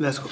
Let's go.